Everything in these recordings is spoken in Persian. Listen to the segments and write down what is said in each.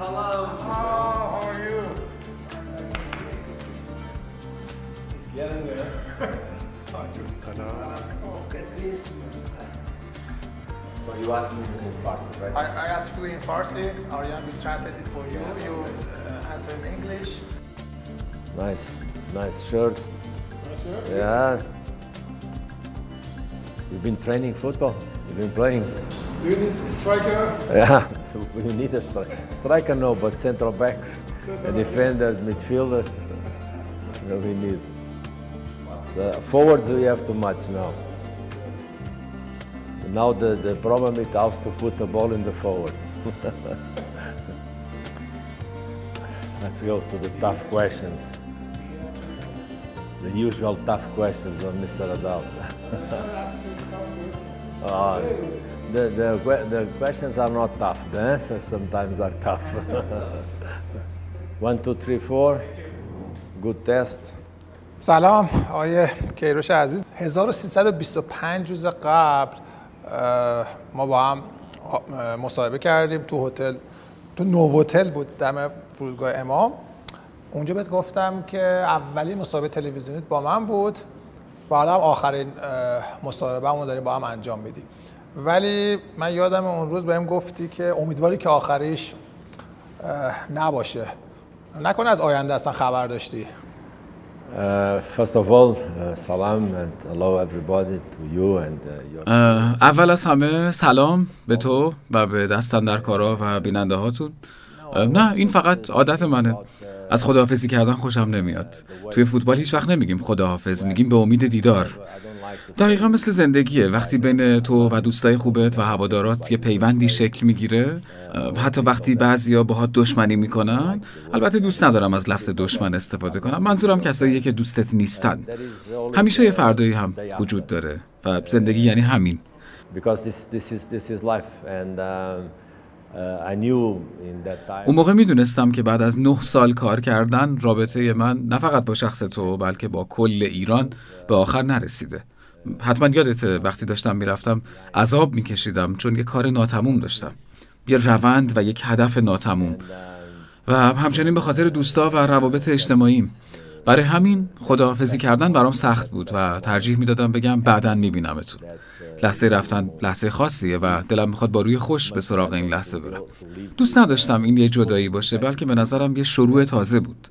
Salam. How are you? Getting there. Look at this. So you asked me in Farsi, right? I, I asked you in Farsi. Aryan will translate it for you. You uh, answer in English. Nice, nice shirts. Yeah. You've been training football. You've been playing. Do you need a striker? Yeah. You need a stri- striker, no, but central backs, the defenders, midfielders. No, we need. So forwards, we have too much now. Now the, the problem is how to put the ball in the forwards. Let's go to the tough questions. The usual tough questions of Mr. Adal. Ah, the, the, the questions are not tough. The answers sometimes are tough. One, two, three, four. Good test. سلام آقای کیروش عزیز 1325 روز قبل ما با هم مصاحبه کردیم تو هتل تو نووتل بود دم فرودگاه امام اونجا بهت گفتم که اولین مصاحبه تلویزیونیت با من بود و آخرین مصاحبه داریم با هم انجام میدیم ولی من یادم اون روز بهم گفتی که امیدواری که آخریش نباشه. نکنه از آینده اصلا خبر داشتی. اول از همه سلام به تو و به دستن در کارا و بیننده هاتون. نه این فقط عادت منه. از خداحافظی کردن خوشم نمیاد. توی فوتبال هیچ وقت نمیگیم خداحافظ میگیم به امید دیدار. دقیقا مثل زندگیه. وقتی بین تو و دوستای خوبت و هوادارات یه پیوندی شکل می‌گیره حتی وقتی بعضیا باهات دشمنی می‌کنن البته دوست ندارم از لفظ دشمن استفاده کنم. منظورم کساییه که دوستت نیستن. همیشه یه فردایی هم وجود داره و زندگی یعنی همین. Uh, time. اون موقع می‌دونستم که بعد از نه سال کار کردن رابطه من نه فقط با شخص تو بلکه با کل ایران به آخر نرسیده. حتما یادته وقتی داشتم می‌رفتم عذاب میکشیدم چون یه کار ناتموم داشتم. یه روند و یک هدف ناتموم. و همچنین به خاطر دوستا و روابط اجتماعیم. برای همین خداحافظی کردن برام سخت بود و ترجیح می‌دادم بگم بعدا میبینمتون. لحظه رفتن لحظه خاصیه و دلم می‌خواد با روی خوش به سراغ این لحظه برم. دوست نداشتم این یه جدایی باشه بلکه به نظرم یه شروع تازه بود.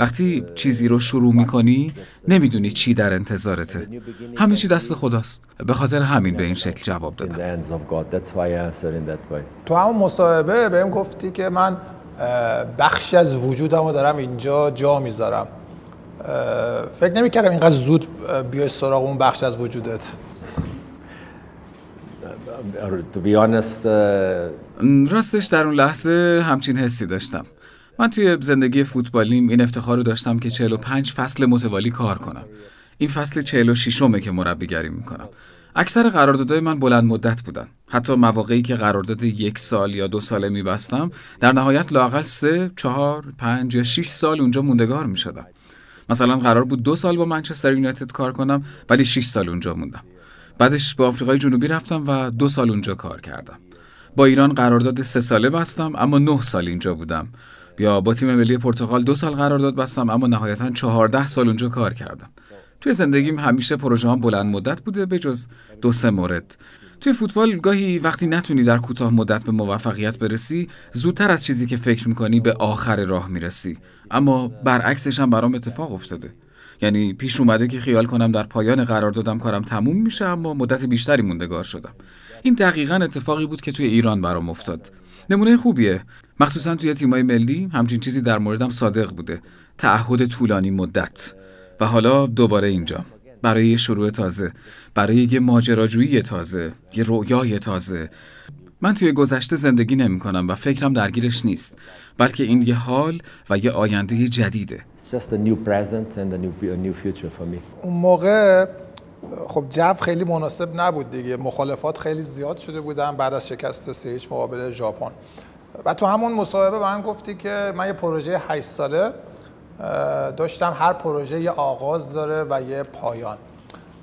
وقتی چیزی رو شروع می‌کنی نمی‌دونی چی در انتظارته. همه چی دست خداست. به خاطر همین به این شکل جواب دادم. تو همون مصاحبه بهم گفتی که من بخشی از وجودم رو دارم اینجا جا می‌ذارم. فکر نمی‌کردم اینقدر زود بیای سراغ اون بخش از وجودت. Uh, to be honest, uh, راستش در اون لحظه همچین حسی داشتم. من توی زندگی فوتبالیم این افتخار رو داشتم که 45 فصل متوالی کار کنم. این فصل 46 مه که مربیگری می‌کنم. اکثر قراردادهای من بلند مدت بودن. حتی مواقعی که قرارداد یک سال یا دو ساله میبستم در نهایت لاقل سه، چهار، پنج یا 6 سال اونجا موندگار می‌شدم. مثلا قرار بود دو سال با منچستر یونایتد کار کنم ولی 6 سال اونجا موندم. بعدش به آفریقای جنوبی رفتم و دو سال اونجا کار کردم. با ایران قرارداد سه ساله بستم اما نه سال اینجا بودم. یا با تیم ملی پرتغال دو سال قرارداد بستم اما نهایتا چهارده سال اونجا کار کردم. توی زندگیم همیشه پروژه هم بلند مدت بوده به جز دو سه مورد. توی فوتبال گاهی وقتی نتونی در کوتاه مدت به موفقیت برسی زودتر از چیزی که فکر می‌کنی به آخر راه می‌رسی. اما برعکسش هم برام اتفاق افتاده. یعنی پیش اومده که خیال کنم در پایان قراردادم کارم تموم میشه اما مدت بیشتری موندگار شدم. این دقیقا اتفاقی بود که توی ایران برام افتاد. نمونه خوبیه. مخصوصا توی تیمای ملی همچین چیزی در موردم صادق بوده. تعهد طولانی مدت. و حالا دوباره اینجا. برای یه شروع تازه. برای یه ماجراجویی تازه. یه رویای تازه. من توی گذشته زندگی نمی کنم و فکرم درگیرش نیست. بلکه این یه حال و یه آینده جدیده. It's just a new present and a new, a new future for me. اون موقع خب جو خیلی مناسب نبود دیگه. مخالفات خیلی زیاد شده بودن بعد از شکست سه هیچ مقابل ژاپن. و تو همون مصاحبه به من گفتی که من یه پروژه 8 ساله داشتم هر پروژه یه آغاز داره و یه پایان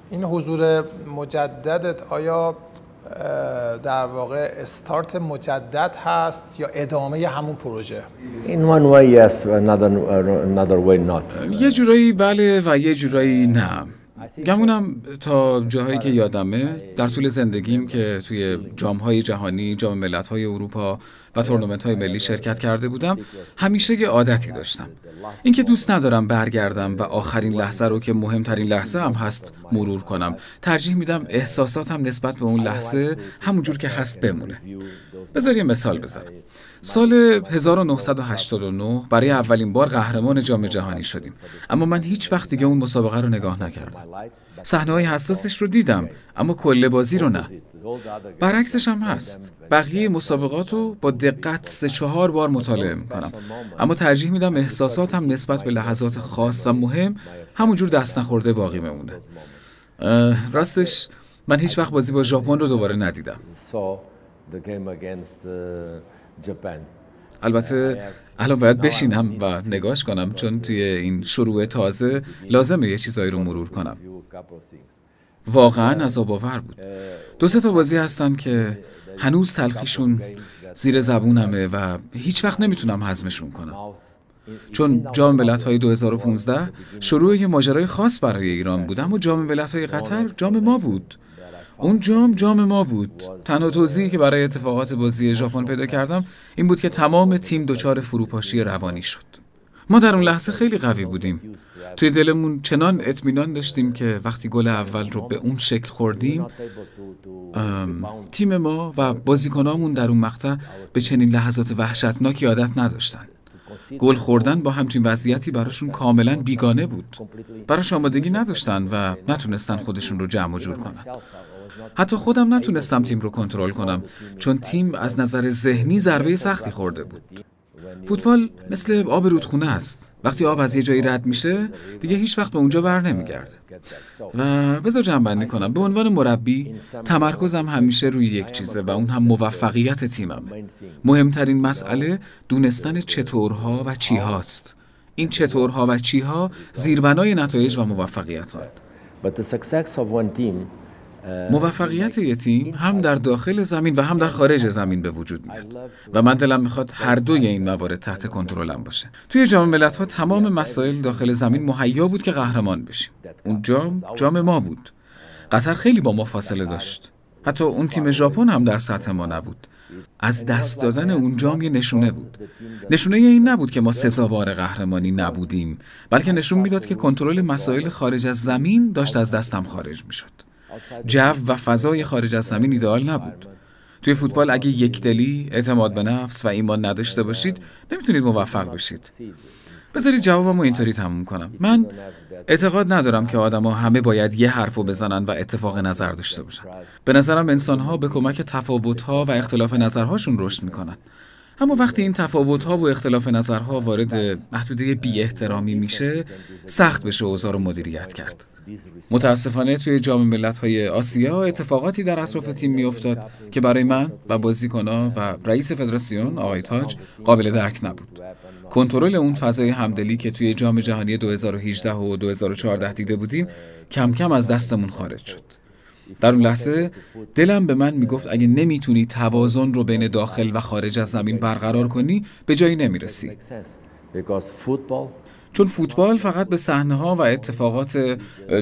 این حضور مجددت آیا در واقع استارت مجدد هست یا ادامه همون پروژه In one way, yes. Another another way, not. یه جورایی بله و یه جورایی نه گمونم تا جاهایی که یادمه در طول زندگیم که توی جامهای جهانی، جام ملت‌های اروپا و تورنمنت‌های ملی شرکت کرده بودم همیشه یه عادتی داشتم. اینکه دوست ندارم برگردم و آخرین لحظه رو که مهمترین لحظه هم هست مرور کنم. ترجیح میدم احساساتم نسبت به اون لحظه همونجور که هست بمونه. بذار یه مثال بزنم. سال 1989 برای اولین بار قهرمان جام جهانی شدیم. اما من هیچ وقت دیگه اون مسابقه رو نگاه نکردم. صحنه های حساسش رو دیدم اما کل بازی رو نه. برعکسش هم هست. بقیه مسابقات رو با دقت سه چهار بار مطالعه می‌کنم. اما ترجیح میدم احساساتم نسبت به لحظات خاص و مهم همونجور دست نخورده باقی بمونه. راستش من هیچ وقت بازی با ژاپن رو دوباره ندیدم. البته الان باید بشینم و نگاش کنم چون توی این شروع تازه لازمه یه چیزایی رو مرور کنم. واقعا عذاب آور بود. دو سه تا بازی هستن که هنوز تلخیشون زیر زبونمه و هیچ وقت نمی‌تونم هضمشون کنم. چون جام ملت‌های 2015 شروع یه ماجرای خاص برای ایران بود اما جام ملت‌های قطر جام ما بود. اون جام جام ما بود. تنها توضیحی که برای اتفاقات بازی ژاپن پیدا کردم این بود که تمام تیم دچار فروپاشی روانی شد. ما در اون لحظه خیلی قوی بودیم. توی دلمون چنان اطمینان داشتیم که وقتی گل اول رو به اون شکل خوردیم تیم ما و بازیکنامون در اون مقطع به چنین لحظات وحشتناکی عادت نداشتن. گل خوردن با همچین وضعیتی براشون کاملا بیگانه بود. براش آمادگی نداشتن و نتونستن خودشون رو جمع و جور کنن. حتی خودم نتونستم تیم رو کنترل کنم چون تیم از نظر ذهنی ضربه سختی خورده بود. فوتبال مثل آب رودخونه است. وقتی آب از یه جایی رد میشه دیگه هیچ وقت به اونجا بر نمیگرده و بذار جنبندی کنم. به عنوان مربی تمرکزم همیشه روی یک چیزه و اون هم موفقیت تیمم. مهمترین مسئله دونستن چطورها و چی هاست این چطورها و چی ها زیربنای نتایج و موفقیت ها موفقیت یه تیم هم در داخل زمین و هم در خارج زمین به وجود میاد. و من دلم می‌خواد هر دوی این موارد تحت کنترلم باشه. توی جام ملت‌ها تمام مسائل داخل زمین مهیا بود که قهرمان بشیم. اون جام جام ما بود. قطر خیلی با ما فاصله داشت. حتی اون تیم ژاپن هم در سطح ما نبود. از دست دادن اون جام یه نشونه بود. نشونه این نبود که ما سزاوار قهرمانی نبودیم بلکه نشون می‌داد که کنترل مسائل خارج از زمین داشت از دستم خارج می‌شد. جو و فضای خارج از زمین ایدئال نبود. توی فوتبال اگه یکدلی اعتماد به نفس و ایمان نداشته باشید نمی‌تونید موفق بشید. بذارید جوابمو اینطوری تموم کنم. من اعتقاد ندارم که آدما همه باید یه حرفو بزنن و اتفاق نظر داشته باشن. به نظرم انسانها به کمک تفاوتها و اختلاف نظرهاشون رشد می‌کنن. اما وقتی این تفاوتها و اختلاف نظرها وارد محدوده بی احترامی میشه سخت بشه اوضاع رو مدیریت کرد. متاسفانه توی جام ملت‌های آسیا اتفاقاتی در اطراف تیم میافتاد که برای من و بازیکن‌ها و رئیس فدراسیون آقای تاج قابل درک نبود. کنترل اون فضای همدلی که توی جام جهانی 2018 و 2014 دیده بودیم کم کم از دستمون خارج شد. در اون لحظه دلم به من می‌گفت اگه نمی‌تونی توازن رو بین داخل و خارج از زمین برقرار کنی به جایی نمی‌رسی. چون فوتبال فقط به صحنه ها و اتفاقات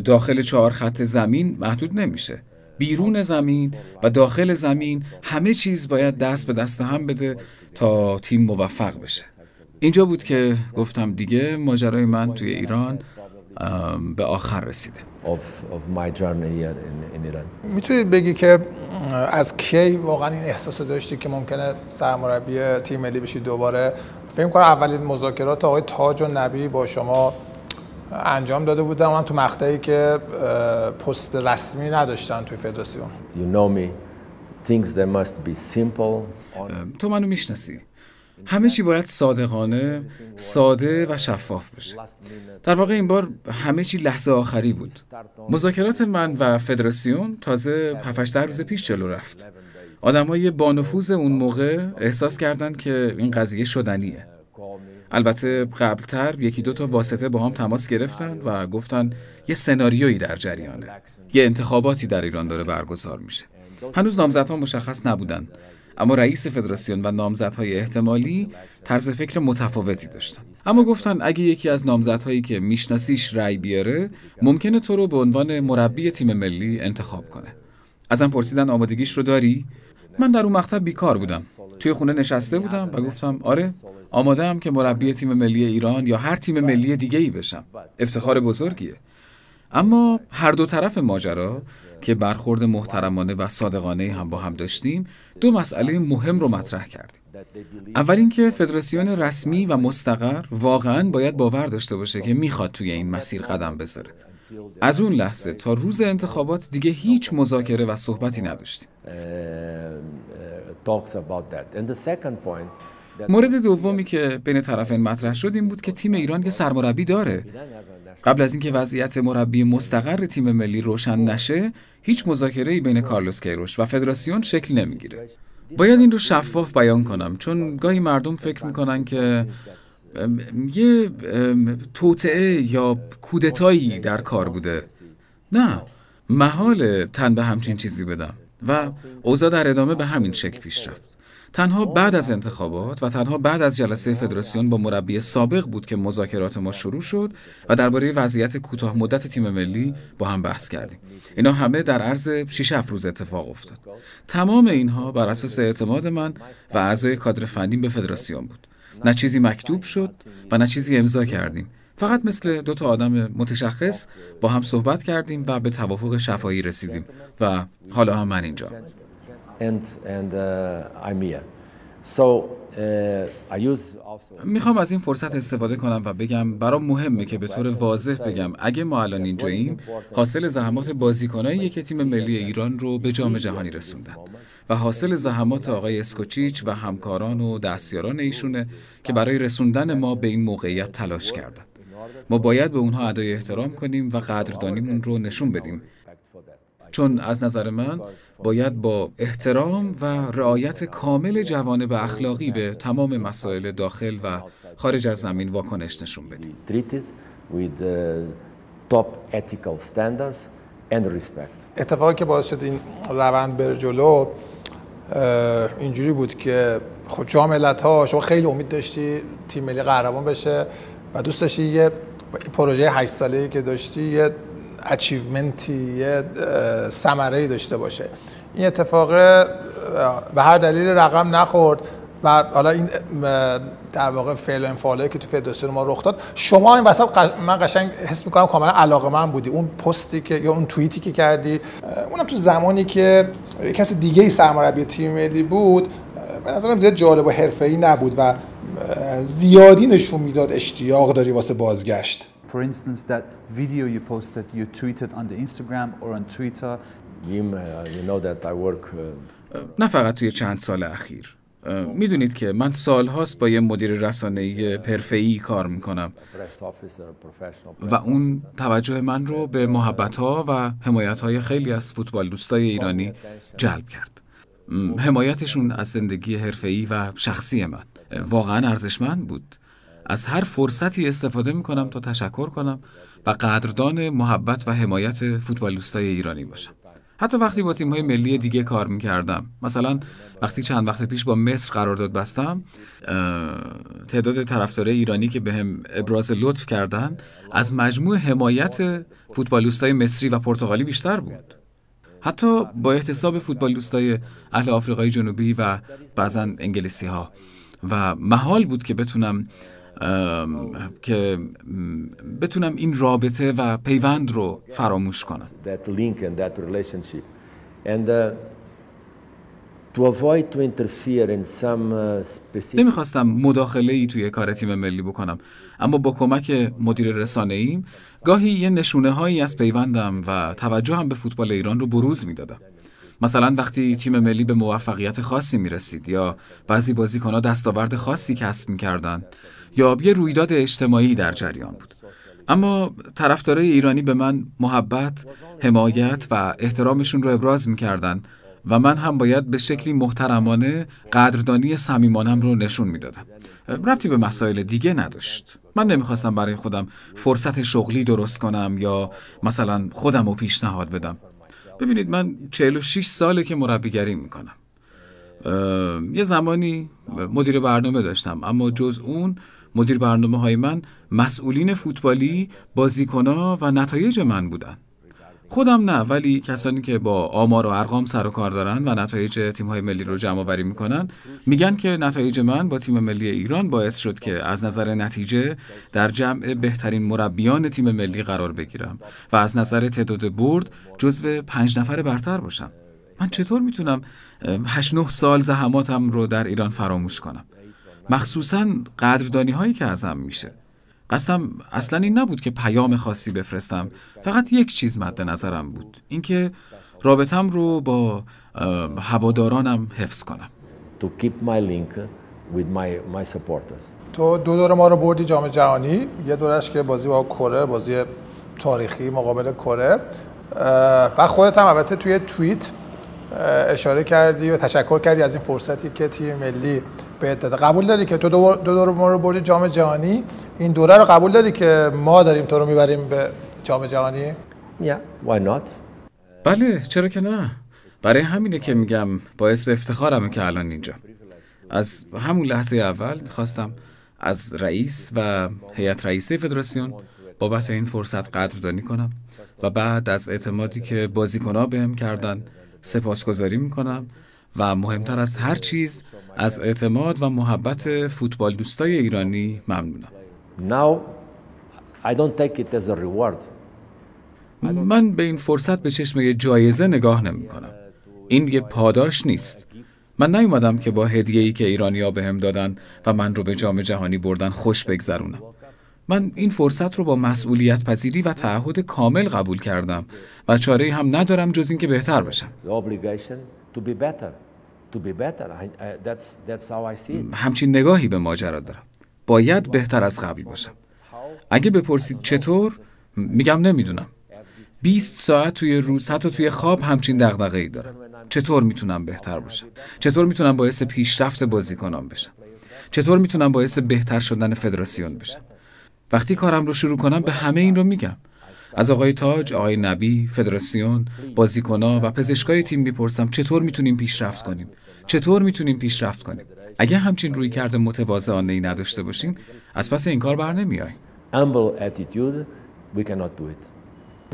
داخل چهار خط زمین محدود نمیشه. بیرون زمین و داخل زمین همه چیز باید دست به دست هم بده تا تیم موفق بشه. اینجا بود که گفتم دیگه ماجرای من توی ایران به آخر رسیده. Of, of my journey here in, in Iran. می‌تونید بگی که از کی واقعا این احساس رو داشتی که ممکنه سرمربی تیم ملی بشی دوباره فکر کنم اولین مذاکرات آقای تاج و نبی با شما انجام داده بودن من تو مقطعی که پست رسمی نداشتن توی فدراسیون You know me, things that must be simple. تو منو می‌شناسی. همه چی باید صادقانه، ساده و شفاف باشه. در واقع این بار همه چی لحظه آخری بود. مذاکرات من و فدراسیون تازه 7 روز پیش جلو رفت. آدمای با نفوذ اون موقع احساس کردند که این قضیه شدنیه. البته قبلتر یکی دو تا واسطه با هم تماس گرفتن و گفتن یه سناریویی در جریانه. یه انتخاباتی در ایران داره برگزار میشه. هنوز نامزدها مشخص نبودند اما رئیس فدراسیون و نامزدهای احتمالی طرز فکر متفاوتی داشتن. اما گفتن اگه یکی از نامزدهایی که میشناسیش رأی بیاره ممکنه تو رو به عنوان مربی تیم ملی انتخاب کنه. ازم پرسیدن آمادگیش رو داری؟ من در اون مقطع بیکار بودم. توی خونه نشسته بودم و گفتم آره آماده هم که مربی تیم ملی ایران یا هر تیم ملی دیگه ای بشم. افتخار بزرگیه. اما هر دو طرف ماجرا که برخورد محترمانه و صادقانه هم با هم داشتیم دو مسئله مهم رو مطرح کردیم. اول اینکه فدراسیون رسمی و مستقر واقعا باید باور داشته باشه که می‌خواد توی این مسیر قدم بذاره. از اون لحظه تا روز انتخابات دیگه هیچ مذاکره و صحبتی نداشتیم. مورد دومی که بین طرفین مطرح شد این بود که تیم ایران یه سرمربی داره. قبل از اینکه وضعیت مربی مستقر تیم ملی روشن نشه هیچ مذاکره بین کارلوس کیروش و فدراسیون شکل نمی‌گیره. باید این رو شفاف بیان کنم چون گاهی مردم فکر می‌کنن که یه توطعه یا کودتایی در کار بوده. نه محال تن به همچین چیزی بدم و اوضاع در ادامه به همین شکل پیش رفت. تنها بعد از انتخابات و تنها بعد از جلسه فدراسیون با مربی سابق بود که مذاکرات ما شروع شد و درباره وضعیت کوتاه مدت تیم ملی با هم بحث کردیم. اینا همه در عرض 6 7 روز اتفاق افتاد. تمام اینها بر اساس اعتماد من و اعضای کادر فنی به فدراسیون بود. نه چیزی مکتوب شد و نه چیزی امضا کردیم. فقط مثل دو تا آدم متشخص با هم صحبت کردیم و به توافق شفایی رسیدیم و حالا هم من اینجا. می‌خوام از این فرصت استفاده کنم و بگم برام مهمه که به طور واضح بگم اگه ما الان اینجاییم حاصل زحمات بازیکنایی که تیم ملی ایران رو به جام جهانی رسوندن و حاصل زحمات آقای اسکوچیچ و همکاران و دستیاران ایشونه که برای رسوندن ما به این موقعیت تلاش کردن. ما باید به اونها ادای احترام کنیم و قدردانیمون رو نشون بدیم. چون از نظر من باید با احترام و رعایت کامل جوانب اخلاقی به تمام مسائل داخل و خارج از زمین واکنش نشون بدیم. اتفاقی که باعث شد این روند بره جلو اینجوری بود که خب جام ها شما خیلی امید داشتی تیم ملی قهرمان بشه و دوست داشتی یه پروژه 8 ساله که داشتی یه اچیومنتی یه ثمره داشته باشه. این اتفاق به هر دلیل رقم نخورد و حالا این در واقع فعل و انفعالی که تو فدراسیون ما رخ داد. شما این وسط من قشنگ حس می‌کنم کاملا علاقه من بودی. اون پستی که یا اون توییتی که کردی اونم تو زمانی که کسی دیگه ای سرمربی تیم ملی بود به نظرم زیاد جالب و حرفه‌ای نبود و زیادی نشون می‌داد اشتیاق داری واسه بازگشت. For instance, that video you posted, you tweeted on the Instagram or on Twitter. you know that I work. نه فقط توی چند سال اخیر. می‌دونید که من سالهاست با یه مدیر رسانه‌ای حرفه‌ای کار می‌کنم و اون توجه من رو به محبت‌ها و حمایت‌های خیلی از فوتبال دوستای ایرانی جلب کرد. حمایتشون از زندگی حرفه‌ای و شخصی من واقعا ارزشمند بود. از هر فرصتی استفاده می کنم تا تشکر کنم و قدردان محبت و حمایت فوتبالیستای ایرانی باشم. حتی وقتی با های ملی دیگه کار می کردم مثلا وقتی چند وقت پیش با مصر قرارداد بستم تعداد طرفدار ایرانی که بهم به ابراز لطف کردن از مجموع حمایت فوتبالیستای مصری و پرتغالی بیشتر بود. حتی با احتساب فوتبالیستای اهل آفریقای جنوبی و بعضا انگلیسی ها و محال بود که بتونم که بتونم این رابطه و پیوند رو فراموش کنم. نمی‌خواستم مداخله ای توی کار تیم ملی بکنم اما با کمک مدیر رسانه ایم گاهی یه نشونه هایی از پیوندم و توجه هم به فوتبال ایران رو بروز می‌دادم. مثلا وقتی تیم ملی به موفقیت خاصی می رسید یا بعضی بازیکنها دستاورد خاصی کسب می کردن یا یه رویداد اجتماعی در جریان بود اما طرفدارای ایرانی به من محبت، حمایت و احترامشون رو ابراز می‌کردن و من هم باید به شکلی محترمانه قدردانی صمیمانم رو نشون می‌دادم. ربطی به مسائل دیگه نداشت. من نمی‌خواستم برای خودم فرصت شغلی درست کنم یا مثلا خودم رو پیشنهاد بدم. ببینید من 46 ساله که مربیگری می‌کنم یه زمانی مدیر برنامه داشتم. اما جز اون مدیر برنامه های من مسئولین فوتبالی بازیکنا و نتایج من بودن. خودم نه ولی کسانی که با آمار و ارقام سر و کار دارن و نتایج تیم های ملی رو جمع آوری می‌کنن میگن که نتایج من با تیم ملی ایران باعث شد که از نظر نتیجه در جمع بهترین مربیان تیم ملی قرار بگیرم و از نظر تعداد برد جزو پنج نفر برتر باشم. من چطور می‌تونم هشت نه سال زحماتم رو در ایران فراموش کنم؟ مخصوصا قدردانی هایی که ازم میشه. قصدم اصلا این نبود که پیام خاصی بفرستم. فقط یک چیز مد نظرم بود اینکه رابطم رو با هوادارانم حفظ کنم. To keep my link with my, my supporters. تو دو دور ما رو بردی جام جهانی. یه دورش که بازی با کره بازی تاریخی مقابل کره. و خودت هم البته توی توییت اشاره کردی و تشکر کردی از این فرصتی که تیم ملی بهت داده. قبول داری که تو دو دور ما رو بردی جام جهانی؟ این دوره رو قبول داری که ما داریم تو رو می‌بریم به جام جهانی؟ Yeah, why not? بله چرا که نه. برای همینه که میگم باعث افتخارمه که الان اینجا. از همون لحظه اول می‌خواستم از رئیس و هیئت رئیسه فدراسیون بابت این فرصت قدردانی کنم و بعد از اعتمادی که بازیکنها بهم کردن سپاسگزاری می‌کنم و مهمتر از هر چیز از اعتماد و محبت فوتبال دوستای ایرانی ممنونم Now, I don't take it as a reward. من به این فرصت به چشم یه جایزه نگاه نمی کنم. این یه پاداش نیست. من نیومدم که با هدیه‌ای که ایرانیا بهم دادن و من رو به جام جهانی بردن خوش بگذرونم. من این فرصت رو با مسئولیت پذیری و تعهد کامل قبول کردم و چاره هم ندارم جز اینکه بهتر بشم. همچین نگاهی به ماجرا دارم. باید بهتر از قبل باشم. اگه بپرسید چطور میگم نمی‌دونم. 20 ساعت توی روز حتی توی خواب همچین دغدغه ای دارم. چطور می‌تونم بهتر باشم؟ چطور می‌تونم باعث پیشرفت بازیکنان بشم؟ چطور می‌تونم باعث بهتر شدن فدراسیون بشم؟ وقتی کارم رو شروع کنم به همه این رو میگم. از آقای تاج، آقای نبی، فدراسیون، بازیکنها و پزشکای تیم می‌پرسم چطور می‌تونیم پیشرفت کنیم؟ چطور می‌تونیم پیشرفت کنیم؟ اگه همچین روی کرده متواضعانه ای نداشته باشیم، از پس این کار بر نمیاییم.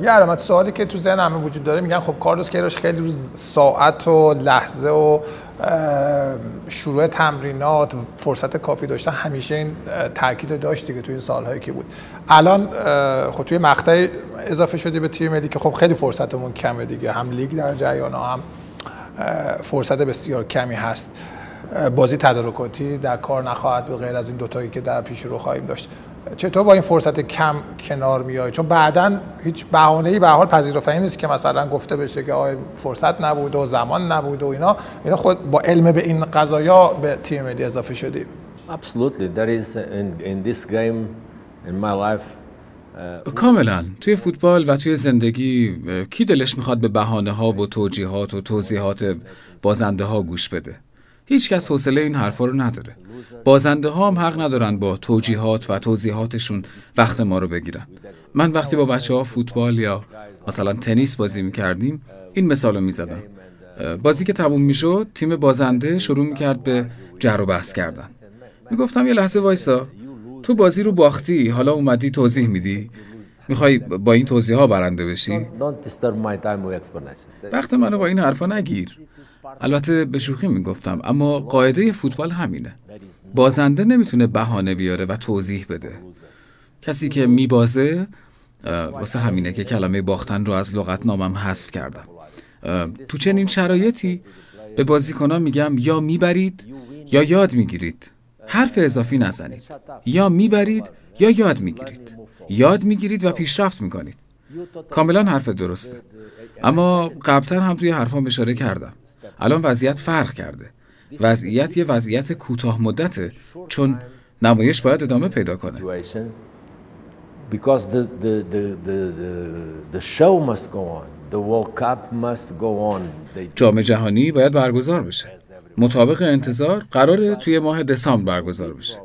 یه علامت سوالی که تو ذهن همه وجود داره میگن خب کارلوس کیروش خیلی روز ساعت و لحظه و شروع تمرینات فرصت کافی داشتن همیشه این تاکید داشت دیگه توی این سالهایی که بود. الان خب توی مقطع اضافه شدی به تیم ملی که خب خیلی فرصتمون کمه دیگه. هم لیگ در جریان هم فرصت بسیار کمی هست. بازی تدارکاتی در کار نخواهد بود غیر از این دوتایی که در پیش رو خواهیم داشت. چطور با این فرصت کم کنار میای؟ چون بعدا هیچ بهانه‌ای به هر حال پذیرفتنی نیست که مثلا گفته بشه که آقا فرصت نبود و زمان نبود و اینا. اینا خود با علم به این قضايا به تیم ملی اضافه شدیم. Absolutely. There is uh, in, in this game, in my life, uh, کاملا. توی فوتبال و توی زندگی اه، کی دلش می‌خواد به بهانه ها و توجیهات و توضیحات بازنده ها گوش بده؟ هیچ کس حوصله این حرفا رو نداره. بازنده ها هم حق ندارن با توجیهات و توضیحاتشون وقت ما رو بگیرن. من وقتی با بچه ها فوتبال یا مثلا تنیس بازی می‌کردیم این مثال رو می‌زدم. بازی که تموم می‌شد تیم بازنده شروع می‌کرد به جر و بحث کردن. می‌گفتم یه لحظه وایسا تو بازی رو باختی حالا اومدی توضیح میدی؟ می‌خوای با این توضیح ها برنده بشی. وقت منو با این حرفا نگیر. البته به شوخی می‌گفتم اما قاعده فوتبال همینه. بازنده نمی‌تونه بهانه بیاره و توضیح بده. کسی که میبازه واسه همینه که کلمه باختن رو از لغت نامم حذف کردم. تو چنین شرایطی به بازیکنان میگم یا می‌برید یا یاد می‌گیرید. حرف اضافی نزنید. یا می‌برید یا یاد می‌گیرید. یاد می‌گیرید و پیشرفت می‌کنید. کاملا حرف درسته. اما قبلتر هم توی حرفام اشاره کردم. الان وضعیت فرق کرده وضعیت یه وضعیت کوتاه مدته چون نمایش باید ادامه پیدا کنه Situation. Because the, the, the, the, the, the show must go on. The World Cup must go on. They, جام جهانی باید برگزار بشه مطابق انتظار قراره توی ماه دسامبر برگزار بشه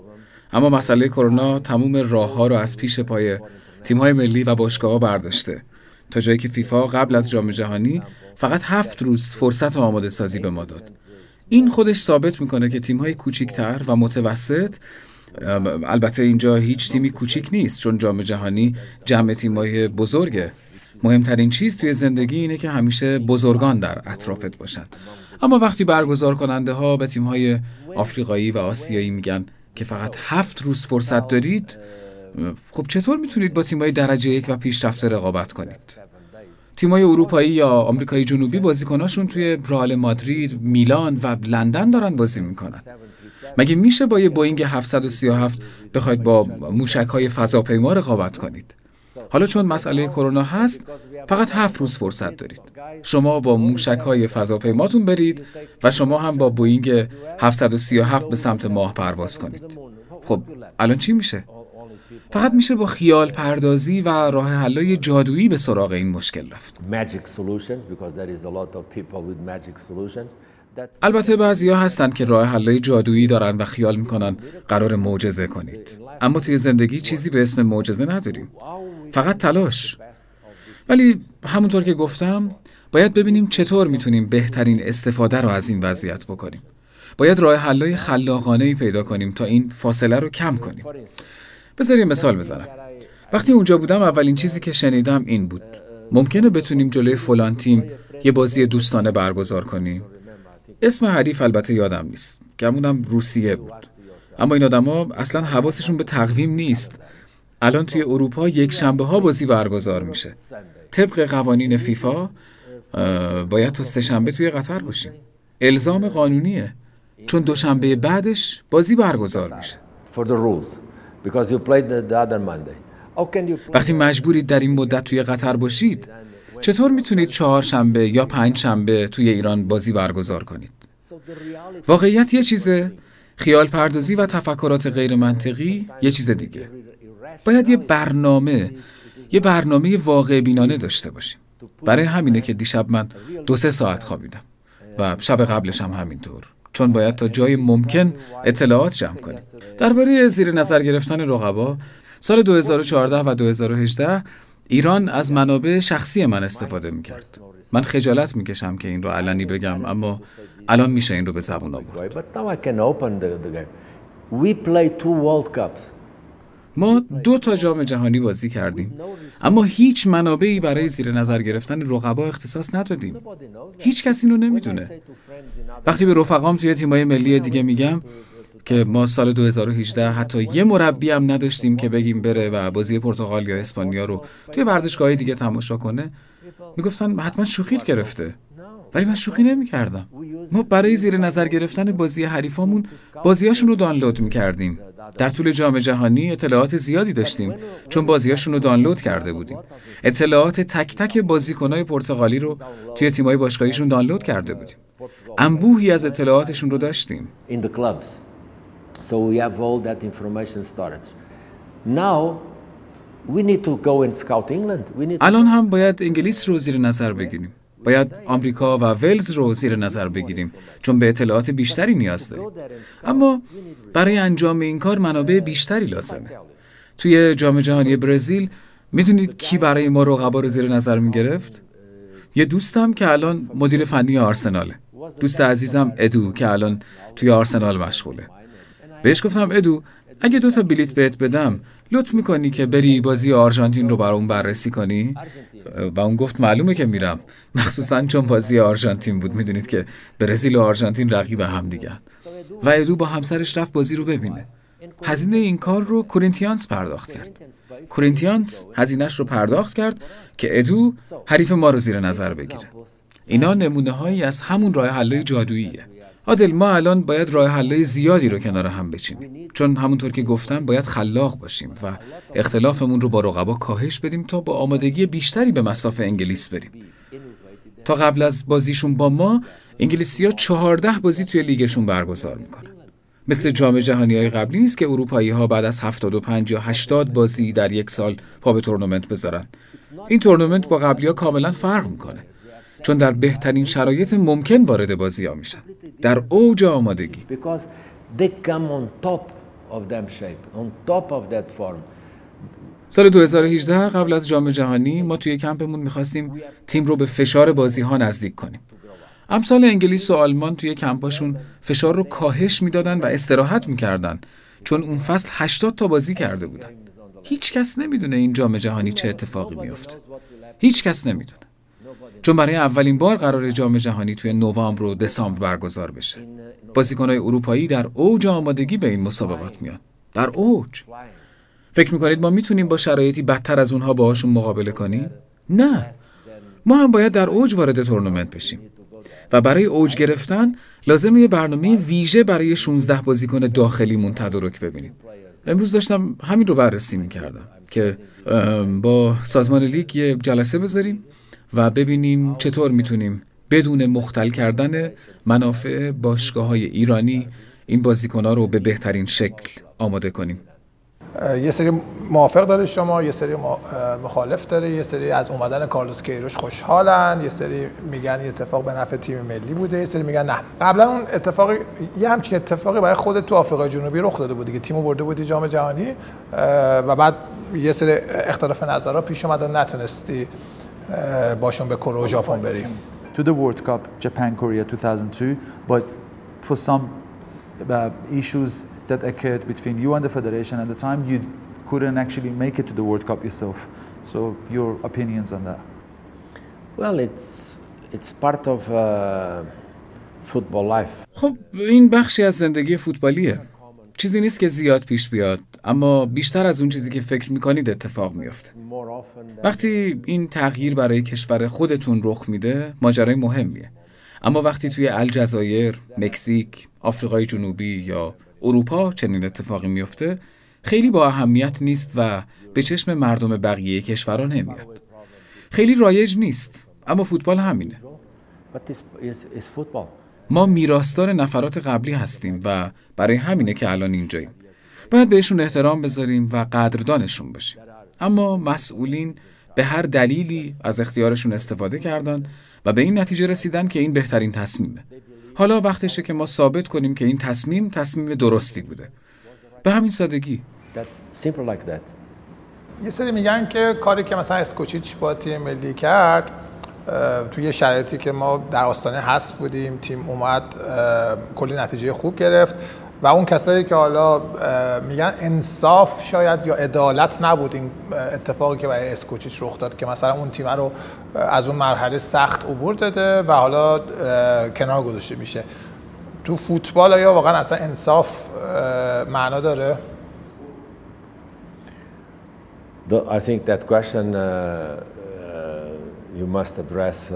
اما مسئله کرونا تموم راه ها رو از پیش پای تیم های ملی و باشگاه ها برداشته تا جایی که فیفا قبل از جام جهانی فقط هفت روز فرصت آماده سازی به ما داد. این خودش ثابت می‌کنه که تیم های کوچیکتر و متوسط البته اینجا هیچ تیمی کوچیک نیست چون جام جهانی جمع تیمای بزرگه مهمترین چیز توی زندگی اینه که همیشه بزرگان در اطرافت باشن. اما وقتی برگزار کننده ها به تیم های آفریقایی و آسیایی میگن که فقط هفت روز فرصت دارید خب چطور می‌تونید با تیمای درجه یک و پیشرفته رقابت کنید تیمای اروپایی یا آمریکایی جنوبی بازیکناشون توی رئال مادرید، میلان و لندن دارن بازی می‌کنن. مگه میشه با یه بوینگ 737 بخواید با موشک های فضاپیما رقابت کنید؟ حالا چون مسئله کرونا هست فقط هفت روز فرصت دارید شما با موشک های فضاپیماتون برید و شما هم با بوینگ 737 به سمت ماه پرواز کنید خب الان چی میشه فقط میشه با خیال پردازی و راه حلای جادویی به سراغ این مشکل رفت. البته بعضی ها هستن که راه حلای جادویی دارن و خیال می‌کنن قرار معجزه کنید. اما توی زندگی چیزی به اسم معجزه نداریم. فقط تلاش. ولی همونطور که گفتم باید ببینیم چطور می‌تونیم بهترین استفاده رو از این وضعیت بکنیم. باید راه حلای خلاقانه پیدا کنیم تا این فاصله رو کم کنیم. بذار مثال بزنم. وقتی اونجا بودم اولین چیزی که شنیدم این بود. ممکنه بتونیم جلوی فلان تیم یه بازی دوستانه برگزار کنیم. اسم حریف البته یادم نیست. گمونم روسیه بود. اما این آدما اصلا حواسشون به تقویم نیست. الان توی اروپا یک شنبه ها بازی برگزار میشه. طبق قوانین فیفا باید تا سه شنبه توی قطر باشیم. الزام قانونیه. چون دوشنبه بعدش بازی برگزار میشه. Because you played the, the other Monday. How can you وقتی مجبورید در این مدت توی قطر باشید چطور می‌تونید چهار شنبه یا پنج شنبه توی ایران بازی برگزار کنید؟ واقعیت یه چیزه. خیال پردازی و تفکرات غیر منطقی یه چیز دیگه. باید یه برنامه یه برنامه واقع بینانه داشته باشیم. برای همینه که دیشب من دو سه ساعت خوابیدم و شب قبلش هم همینطور. چون باید تا جای ممکن اطلاعات جمع کنیم. درباره زیر نظر گرفتن رقبا سال 2014 و 2018 ایران از منابع شخصی من استفاده می‌کرد. من خجالت می‌کشم که این رو علنی بگم اما الان میشه این رو به زبون آورد. ما دو تا جام جهانی بازی کردیم. اما هیچ منابعی برای زیر نظر گرفتن رقبا اختصاص ندادیم. هیچ کسی رو نمی‌دونه. وقتی به رفقام توی تیمای ملی دیگه میگم که ما سال 2018 حتی یه مربی هم نداشتیم که بگیم بره و بازی پرتغال یا اسپانیا رو توی ورزشگاه دیگه تماشا کنه می‌گفتن حتما شوخی گرفته. ولی من شوخی نمی کردم. ما برای زیر نظر گرفتن بازی حریفامون بازیاشون رو دانلود می کردیم. در طول جام جهانی اطلاعات زیادی داشتیم چون بازیاشون رو دانلود کرده بودیم. اطلاعات تک تک بازیکنهای پرتغالی رو توی تیمای باشگاهیشون دانلود کرده بودیم. انبوهی از اطلاعاتشون رو داشتیم. الان هم باید انگلیس رو زیر نظر بگیریم. باید آمریکا و ولز رو زیر نظر بگیریم چون به اطلاعات بیشتری نیاز داریم. اما برای انجام این کار منابع بیشتری لازمه. توی جام جهانی برزیل می‌دونید کی برای ما رقبا رو زیر نظر می‌گرفت؟ یه دوستم که الان مدیر فنی آرسناله. دوست عزیزم ادو که الان توی آرسنال مشغوله. بهش گفتم ادو اگه دو تا بلیت بهت بدم لطف می‌کنی که بری بازی آرژانتین رو برام بررسی کنی؟ و اون گفت معلومه که میرم. مخصوصا چون بازی آرژانتین بود. می‌دونید که برزیل و آرژانتین رقیب هم دیگه و ادو با همسرش رفت بازی رو ببینه. هزینه این کار رو کورینتیانس پرداخت کرد. کورینتیانس هزینهش رو پرداخت کرد که ادو حریف ما رو زیر نظر بگیره. اینا نمونه هایی از همون راه حلای جادوییه. عادل ما الان باید راه حلای زیادی رو کنار هم بچینیم. چون همونطور که گفتم باید خلاق باشیم و اختلافمون رو با رقبا کاهش بدیم تا با آمادگی بیشتری به مساف انگلیس بریم. تا قبل از بازیشون با ما انگلیسی ها چهارده بازی توی لیگشون برگزار می‌کنن. مثل جام جهانی های قبلی نیست که اروپایی ها بعد از 75 یا 80 بازی در یک سال پا به تورنمنت بذارن. این تورنمنت با قبلی ها کاملا فرق می‌کنه. چون در بهترین شرایط ممکن وارد بازی ها میشن در اوج آمادگی سال 2018 قبل از جام جهانی ما توی کمپمون می‌خواستیم تیم رو به فشار بازی ها نزدیک کنیم. امثال انگلیس و آلمان توی کمپاشون فشار رو کاهش می‌دادن و استراحت می‌کردن چون اون فصل 80 تا بازی کرده بودن. هیچ کس نمی‌دونه این جام جهانی چه اتفاقی میفته. هیچ کس نمی‌دونه. چون برای اولین بار قرار جام جهانی توی نوامبر و دسامبر برگزار بشه. بازیکنهای اروپایی در اوج آمادگی به این مسابقات میان. در اوج. فکر می‌کنید ما می‌تونیم با شرایطی بدتر از اونها باهاشون مقابله کنیم؟ نه. ما هم باید در اوج وارد تورنمنت بشیم. و برای اوج گرفتن لازم یه برنامه ویژه برای 16 بازیکن داخلیمون تدارک ببینیم. امروز داشتم همین رو بررسی می‌کردم که با سازمان لیگ یه جلسه بذاریم و ببینیم چطور می‌تونیم بدون مختل کردن منافع باشگاه های ایرانی این بازیکن ها رو به بهترین شکل آماده کنیم. یه سری موافق داره شما یه سری مخالف داره یه سری از اومدن کارلوس کیروش خوشحالن یه سری میگن یه اتفاق به نفع تیم ملی بوده یه سری میگن نه. قبلا اون اتفاق یه همچین اتفاقی برای خودت تو آفریقای جنوبی رخ داده بود دیگه. تیمو برده بودی جام جهانی و بعد یه سری اختلاف نظرها پیش اومد نتونستی باشون به کره و ژاپن بریم to the World Cup Japan Korea 2002 but for some uh, issues that occurred between you and the federation at the time, you couldn't actually make it to the World Cup yourself. So your opinions on that? Well, it's it's part of uh, football life. خب این بخشی از زندگی فوتبالیه. چیزی نیست که زیاد پیش بیاد اما بیشتر از اون چیزی که فکر می‌کنید اتفاق میافته. وقتی این تغییر برای کشور خودتون رخ میده ماجرای مهمیه. اما وقتی توی الجزایر، مکزیک، آفریقای جنوبی یا اروپا چنین اتفاقی میفته خیلی با اهمیت نیست و به چشم مردم بقیه کشورها نمیاد. خیلی رایج نیست اما فوتبال همینه. ما میراستار نفرات قبلی هستیم و برای همینه که الان اینجاییم. باید بهشون احترام بذاریم و قدردانشون باشیم. اما مسئولین به هر دلیلی از اختیارشون استفاده کردن و به این نتیجه رسیدن که این بهترین تصمیمه. حالا وقتشه که ما ثابت کنیم که این تصمیم تصمیم درستی بوده. به همین سادگی. یه سری میگن که کاری که مثلا اسکوچیچ با تیم ملی کرد توی شرایطی که ما در آستانه هست بودیم تیم اومد کلی نتیجه خوب گرفت و اون کسایی که حالا میگن انصاف شاید یا عدالت نبود این اتفاقی که برای اسکوچیچ رخ داد که مثلا اون تیم رو از اون مرحله سخت عبور داده و حالا کنار گذاشته میشه. تو فوتبال یا واقعا اصلا انصاف معنا داره؟ I think that question uh, you must address uh,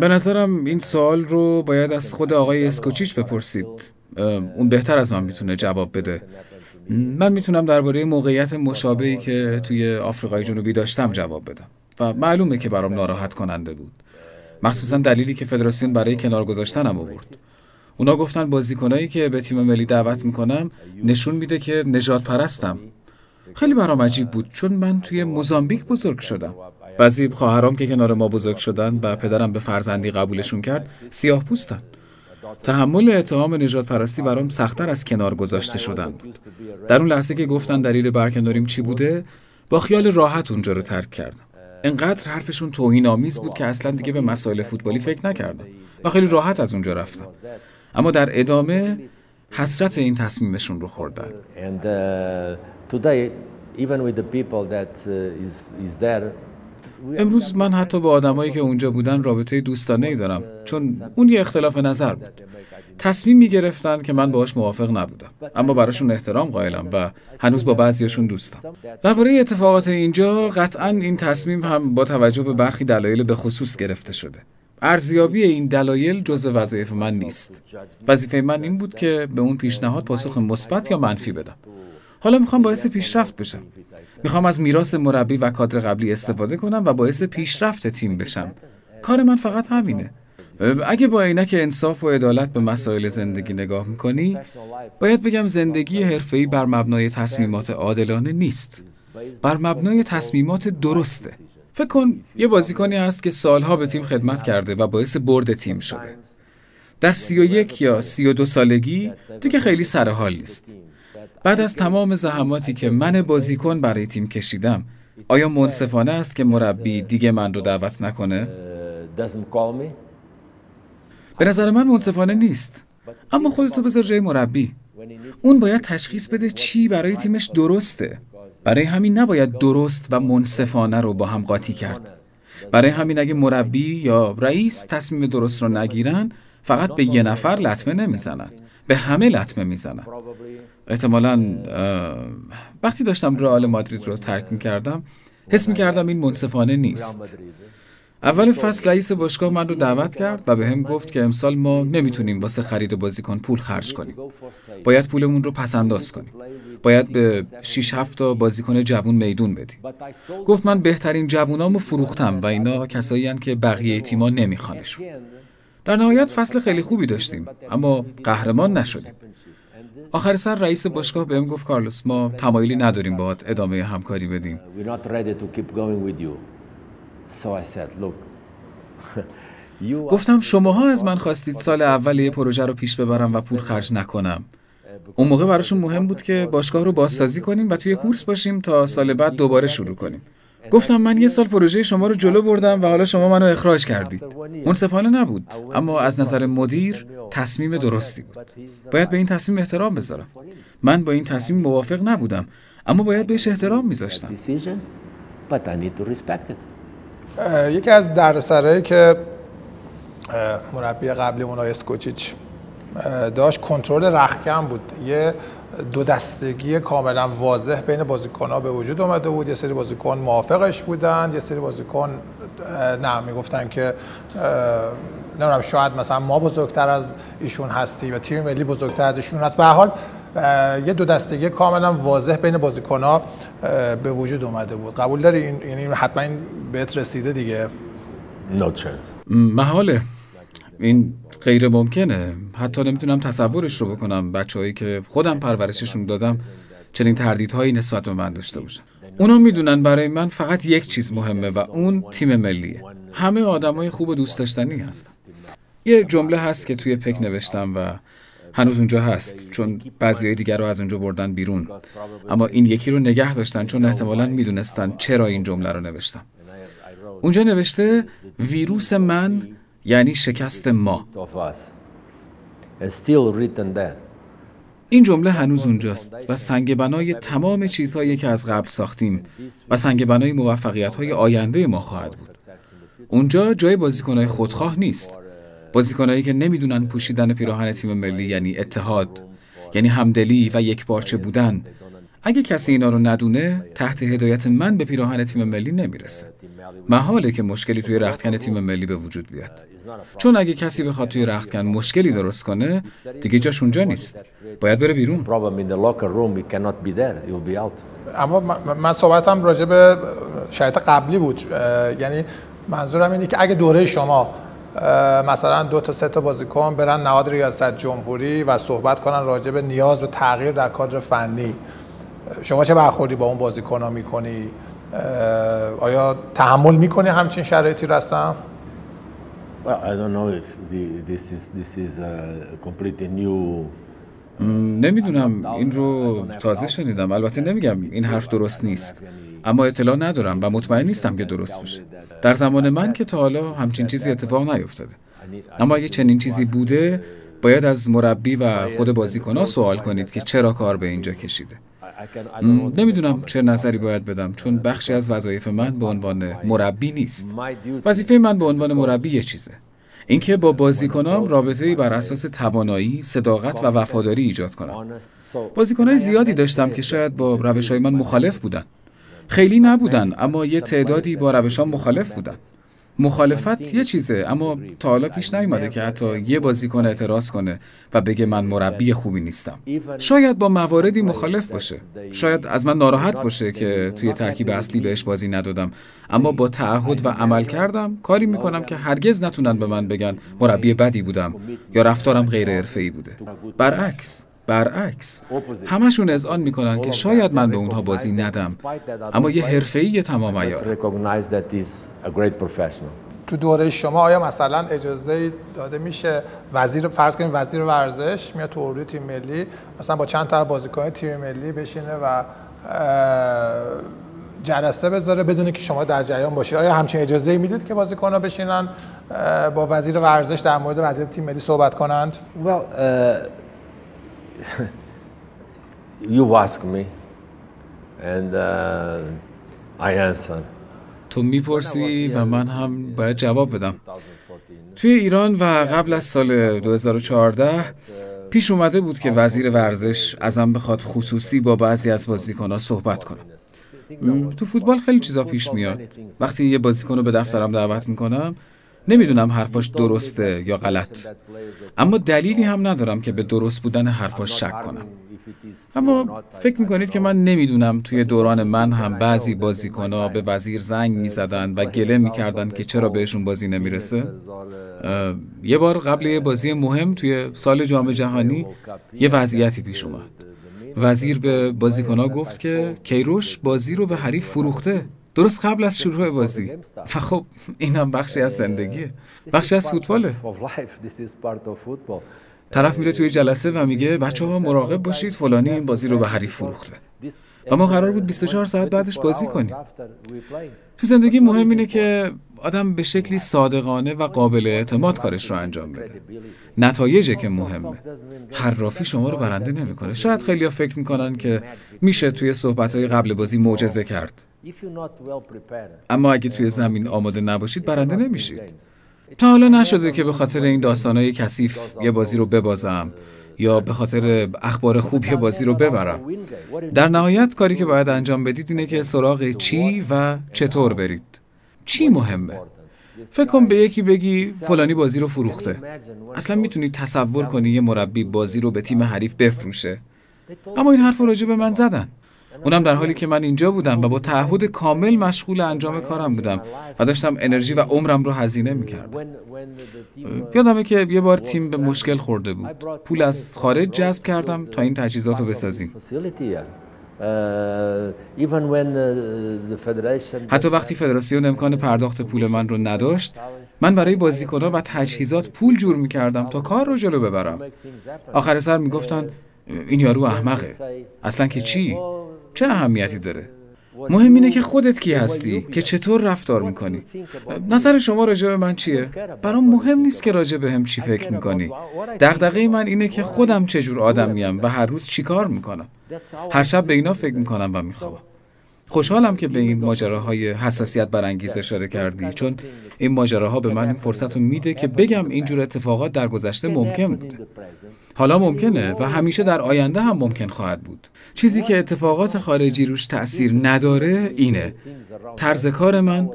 به نظرم این سوال رو باید از خود آقای اسکوچیچ بپرسید. اون بهتر از من می‌تونه جواب بده. من می‌تونم درباره موقعیت مشابهی که توی آفریقای جنوبی داشتم جواب بدم و معلومه که برام ناراحت کننده بود. مخصوصا دلیلی که فدراسیون برای کنار گذاشتنم آورد. اونا گفتن بازیکنایی که به تیم ملی دعوت می‌کنم نشون میده که نجات پرستم خیلی برام عجیب بود چون من توی موزامبیک بزرگ شدم. بعضی خواهرام که کنار ما بزرگ شدن و پدرم به فرزندی قبولشون کرد سیاه پوستن. تحمل اتهام نجات پرستی برام سختتر از کنار گذاشته شدن بود. در اون لحظه که گفتن دلیل برکناریم چی بوده با خیال راحت اونجا رو ترک کردم. انقدر حرفشون توهین آمیز بود که اصلا دیگه به مسائل فوتبالی فکر نکردم و خیلی راحت از اونجا رفتم. اما در ادامه حسرت این تصمیمشون رو خوردن. امروز من حتی با آدمایی که اونجا بودن رابطه دوستانه ای دارم چون اون یه اختلاف نظر بود. تصمیم می گرفتن که من باهاش موافق نبودم اما براشون احترام قائلم و هنوز با بعضیاشون دوستم. درباره اتفاقات اینجا قطعا این تصمیم هم با توجه به برخی دلایل به خصوص گرفته شده. ارزیابی این دلایل جزء وظایف من نیست. وظیفه من این بود که به اون پیشنهاد پاسخ مثبت یا منفی بدم. حالا می‌خوام باعث پیشرفت بشم. می‌خوام از میراث مربی و کادر قبلی استفاده کنم و باعث پیشرفت تیم بشم. کار من فقط همینه. اگه با عینک انصاف و عدالت به مسائل زندگی نگاه می‌کنی باید بگم زندگی حرفه‌ای بر مبنای تصمیمات عادلانه نیست. بر مبنای تصمیمات درسته. فکر کن یه بازیکنی هست که سالها به تیم خدمت کرده و باعث برد تیم شده. در سی و یک یا سی و دو سالگی دیگه خیلی سر حال نیست. بعد از تمام زحماتی که من بازیکن برای تیم کشیدم آیا منصفانه است که مربی دیگه من رو دعوت نکنه؟ به نظر من منصفانه نیست. اما خودتو بذار جای مربی. اون باید تشخیص بده چی برای تیمش درسته. برای همین نباید درست و منصفانه رو با هم قاطی کرد. برای همین اگه مربی یا رئیس تصمیم درست رو نگیرن فقط به یه نفر لطمه نمی‌زنن. به همه لطمه می‌زنن. احتمالا وقتی داشتم رئال مادرید رو ترک می‌کردم حس می‌کردم این منصفانه نیست. اول فصل رئیس باشگاه من رو دعوت کرد و به هم گفت که امسال ما نمی‌تونیم واسه خرید بازیکن پول خرج کنیم. باید پولمون رو پس انداز کنیم. باید به 6 7 تا بازیکن جوون میدون بدیم. گفت من بهترین جوونامو فروختم و اینا کسایی هن که بقیه تیما نمیخوانشون. در نهایت فصل خیلی خوبی داشتیم اما قهرمان نشدیم. آخر سر رئیس باشگاه بهم گفت کارلوس ما تمایلی نداریم باهات ادامه همکاری بدیم. گفتم شماها از من خواستید سال اول یه پروژه رو پیش ببرم و پول خرج نکنم. اون موقع براشون مهم بود که باشگاه رو بازسازی کنیم و توی کورس باشیم تا سال بعد دوباره شروع کنیم. گفتم من یه سال پروژه شما رو جلو بردم و حالا شما منو اخراج کردید. منصفانه نبود اما از نظر مدیر تصمیم درستی بود. باید به این تصمیم احترام بذارم. من با این تصمیم موافق نبودم اما باید بهش احترام میذاشتم. یکی از دردسرایی که مربی قبلی اون اسکوچیچ داشت کنترل رخکن بود. یه دو دستگی کاملا واضح بین بازیکن‌ها به وجود اومده بود. یه سری بازیکن موافقش بودن یه سری بازیکن نه می‌گفتن که نمی‌دونم شاید مثلا ما بزرگتر از ایشون هستیم و تیم ملی بزرگتر از ایشون هست. به هر حال یه دو دستگی کاملا واضح بین بازیکن‌ها اه، به وجود اومده بود. قبول داری؟ این یعنی حتما این بهت رسیده دیگه. No chance. محاله. این غیر ممکنه. حتی نمی‌تونم تصورش رو بکنم. بچههایی که خودم پرورششون دادم چنین تردیدهایی نسبت به من داشته باشن. اونا می‌دونن برای من فقط یک چیز مهمه و اون تیم ملیه. همه آدمای خوب و دوست داشتنی هستن. یه جمله هست که توی پک نوشتم و هنوز اونجا هست چون بعضی دیگر رو از اونجا بردن بیرون. اما این یکی رو نگه داشتن چون احتمالا می‌دونستن چرا این جمله رو نوشتم. اونجا نوشته ویروس من یعنی شکست ما. این جمله هنوز اونجاست و سنگ بنای تمام چیزهایی که از قبل ساختیم و سنگ بنای موفقیت های آینده ما خواهد بود. اونجا جای بازیکنهای خودخواه نیست. بازیکنهایی که نمی‌دونن پوشیدن پیراهن تیم ملی یعنی اتحاد یعنی همدلی و یک بارچه بودن. اگه کسی اینا رو ندونه تحت هدایت من به پیراهن تیم ملی نمی‌رسه. محاله که مشکلی توی رختکن تیم ملی به وجود بیاد. چون اگه کسی بخواد توی رختکن مشکلی درست کنه دیگه جاش اونجا نیست. باید بره بیرون. اما من- صحبتم راجع به شرایط قبلی بود. یعنی منظورم اینه که اگه دوره شما مثلا دو تا سه تا بازیکن برن نهاد ریاست جمهوری و صحبت کنن راجع به نیاز به تغییر در کادر فنی شما چه برخوردی با اون بازیکن ها می‌کنی آیا تحمل می‌کنی همچین شرایطی رو هستم Well, I don't know if the, this is this is a completely new. نمی‌دونم. این رو تازه شنیدم. البته نمیگم این حرف درست نیست. اما اطلاع ندارم و مطمئن نیستم که درست باشه. در زمان من که تا حالا همچین چیزی اتفاق نیفتاده. اما اگه چنین چیزی بوده باید از مربی و خود بازیکنها سوال کنید که چرا کار به اینجا کشیده. نمی‌دونم چه نظری باید بدم چون بخشی از وظایف من به عنوان مربی نیست. وظیفه من به عنوان مربی یه چیزه. اینکه با بازیکنام رابطه‌ای بر اساس توانایی، صداقت و وفاداری ایجاد کنم. بازیکنای زیادی داشتم که شاید با روش‌های من مخالف بودن. خیلی نبودن اما یه تعدادی با روشام مخالف بودن. مخالفت یه چیزه اما تا حالا پیش نیومده که حتی یه بازیکن اعتراض کنه و بگه من مربی خوبی نیستم. شاید با مواردی مخالف باشه. شاید از من ناراحت باشه که توی ترکیب اصلی بهش بازی ندادم اما با تعهد و عمل کردم کاری می‌کنم که هرگز نتونن به من بگن مربی بدی بودم یا رفتارم غیر حرفه‌ای بوده. برعکس برعکس همشون اذعان می‌کنن که شاید من به اونها بازی ندم. اما یه حرفه‌ای تمام عیار. تو دوره شما آیا مثلا اجازه داده میشه وزیر فرض کنیم وزیر ورزش میاد تو اردوی تیم ملی مثلا با چند تا بازیکن تیم ملی بشینه و جلسه بذاره بدون که شما در جریان باشید آیا همچین اجازه ای می‌دید که بازیکن‌ها بشینن با وزیر ورزش در مورد وضعیت تیم ملی صحبت کنند؟ Well, uh, you ask me, and uh, I answer. تو می‌پرسی و من هم باید جواب بدم. توی ایران و قبل از سال 2014 پیش اومده بود که وزیر ورزش ازم بخواد خصوصی با بعضی از بازیکنها صحبت کنم. تو فوتبال خیلی چیزا پیش میاد. وقتی یه بازیکن رو به دفترم دعوت می‌کنم نمی‌دونم حرفاش درسته یا غلط. اما دلیلی هم ندارم که به درست بودن حرفاش شک کنم. اما فکر می‌کنید که من نمی‌دونم توی دوران من هم بعضی بازیکنها به وزیر زنگ می‌زدن و گله می‌کردن که چرا بهشون بازی نمی‌رسه؟ یه بار قبل یه بازی مهم توی سال جام جهانی یه وضعیتی پیش اومد. وزیر به بازیکنها گفت که کیروش بازی رو به حریف فروخته. درست قبل از شروع بازی. و خب این هم بخشی از زندگیه. بخشی از فوتباله. طرف میره توی جلسه و میگه بچه ها مراقب باشید فلانی این بازی رو به حریف فروخته. و ما قرار بود 24 ساعت بعدش بازی کنیم. تو زندگی مهم اینه که آدم به شکلی صادقانه و قابل اعتماد کارش رو انجام بده. نتایجه که مهمه. حرافی شما رو برنده نمی‌کنه. شاید خیلی فکر می‌کنن که میشه توی صحبتهای قبل بازی معجزه کرد. اما اگه توی زمین آماده نباشید برنده نمیشید. تا حالا نشده که به خاطر این داستانهای کثیف یه بازی رو ببازم یا به خاطر اخبار خوب یه بازی رو ببرم. در نهایت کاری که باید انجام بدید اینه که سراغ چی و چطور برید. چی مهمه؟ فکر کن به یکی بگی فلانی بازی رو فروخته. اصلا می‌تونی تصور کنی یه مربی بازی رو به تیم حریف بفروشه. اما این حرف راجع به من زدن. اونم در حالی که من اینجا بودم و با تعهد کامل مشغول انجام کارم بودم و داشتم انرژی و عمرم رو هزینه می‌کردم. یادمه که یه بار تیم به مشکل خورده بود. پول از خارج جذب کردم تا این تجهیزات رو بسازیم. حتی وقتی فدراسیون امکان پرداخت پول من رو نداشت من برای بازیکنها و تجهیزات پول جور می‌کردم تا کار رو جلو ببرم. آخر سر می‌گفتن این یارو احمقه. اصلا که چی؟ چه اهمیتی داره؟ مهم اینه که خودت کی هستی که چطور رفتار می‌کنی. نظر شما راجع به من چیه؟ برام مهم نیست که راجع به هم چی فکر می‌کنی. دغدغه من اینه که خودم چجور آدمیم و هر روز چی کار می‌کنم. هر شب به اینا فکر می‌کنم و میخوابم. خوشحالم که به این ماجراهای حساسیت برانگیز اشاره کردی چون این ماجراها به من این فرصت رو میده که بگم اینجور اتفاقات در گذشته ممکن بوده. حالا ممکنه و همیشه در آینده هم ممکن خواهد بود. چیزی که اتفاقات خارجی روش تأثیر نداره اینه. طرز کار من